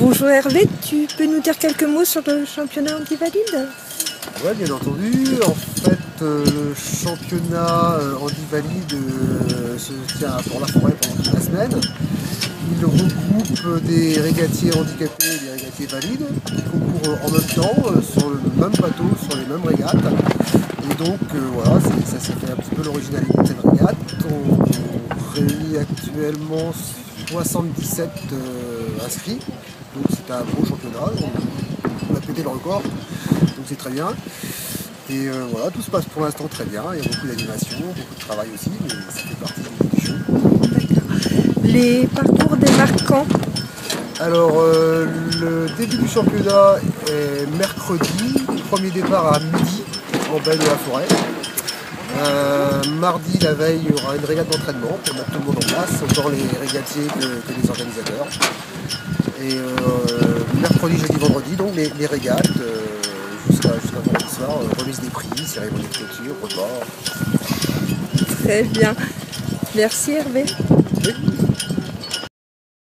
Bonjour Hervé, tu peux nous dire quelques mots sur le championnat anti-valide Oui, bien entendu. En fait, euh, le championnat euh, anti-valide euh, se tient pour la forêt pendant toute la semaine. Il regroupe des régatiers handicapés et des régatiers valides qui concourent en même temps sur le même bateau, sur les mêmes régates. Et donc voilà, ça, ça fait un petit peu l'originalité de cette régate. Actuellement 77 inscrits. Donc c'est un beau championnat, on a pété le record, donc c'est très bien. Et euh, voilà, tout se passe pour l'instant très bien, il y a beaucoup d'animation, beaucoup de travail aussi, mais ça fait partie du show. Les parcours démarrent quand Alors euh, le début du championnat est mercredi, premier départ à midi en baie de la forêt. Euh, mardi, la veille, il y aura une régate d'entraînement pour mettre tout le monde en place, autant les régatiers que les organisateurs. Et euh, mercredi, jeudi, vendredi, donc les, régates euh, jusqu'à vendredi soir, euh, remise des prix, cérémonie de clôture, repas. Très bien. Merci Hervé. Oui.